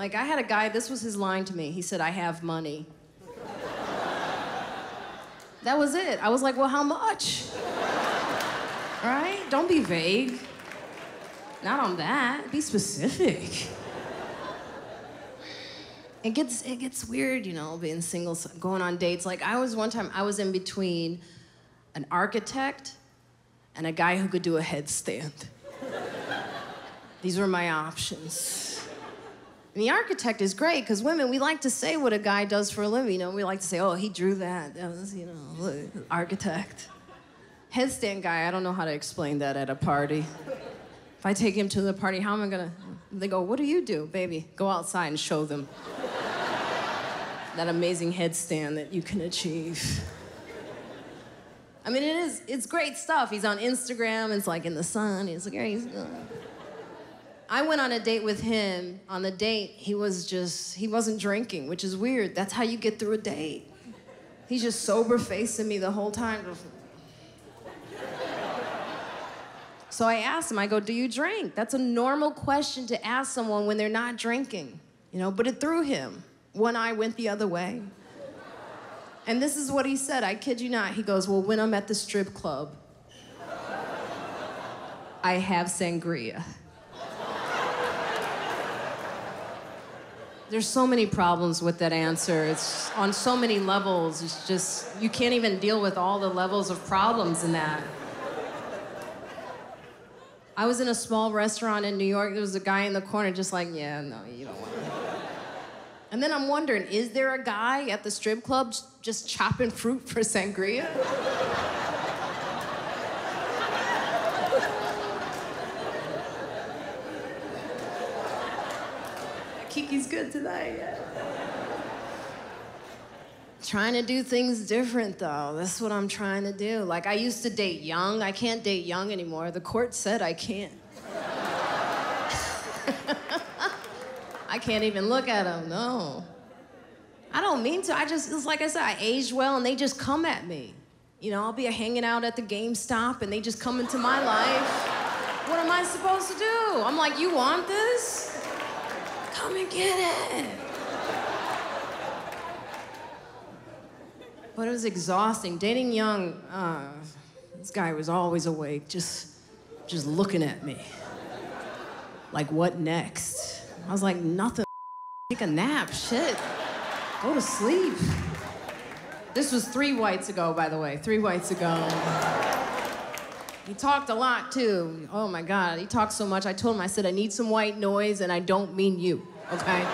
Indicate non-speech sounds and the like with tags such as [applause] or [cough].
Like, I had a guy, this was his line to me. He said, I have money. that was it. I was like, well, how much? right? Don't be vague. Not on that. Be specific. It gets it gets weird, you know, being single, going on dates. Like I was one time, I was in between an architect and a guy who could do a headstand. These were my options. And the architect is great because women, we like to say what a guy does for a living. You know, we like to say, "Oh, he drew that." That was, you know, architect. Headstand guy, I don't know how to explain that at a party. If I take him to the party, how am I gonna? They go, What do you do, baby? Go outside and show them that amazing headstand that you can achieve. I mean, it is, it's great stuff. He's on Instagram, it's like in the sun. He's like, yeah, he's, I went on a date with him. On the date, he was just, he wasn't drinking, which is weird. That's how you get through a date. He's just sober facing me the whole time. So I asked him, I go, Do you drink? That's a normal question to ask someone when they're not drinking, you know, but it threw him. One eye went the other way. And this is what he said, I kid you not. He goes, Well, when I'm at the strip club, I have sangria. There's so many problems with that answer. It's on so many levels. It's just, you can't even deal with all the levels of problems in that. I was in a small restaurant in New York. There was a guy in the corner just like, yeah, no, you don't want to. And then I'm wondering, is there a guy at the strip club just chopping fruit for sangria? Kiki's good tonight. [laughs] Trying to do things different though. That's what I'm trying to do. Like I used to date young. I can't date young anymore. The court said I can't. [laughs] I can't even look at them. No. I don't mean to. I just it's like I said, I aged well and they just come at me. You know, I'll be hanging out at the GameStop and they just come into my life. What am I supposed to do? I'm like, you want this? Come and get it. But it was exhausting. Dating young, uh, this guy was always awake, just, just looking at me. Like, what next? I was like, nothing. Take a nap, shit. Go to sleep. This was three whites ago, by the way, three whites ago. He talked a lot too. Oh my God, he talked so much. I told him, I said, I need some white noise and I don't mean you, okay?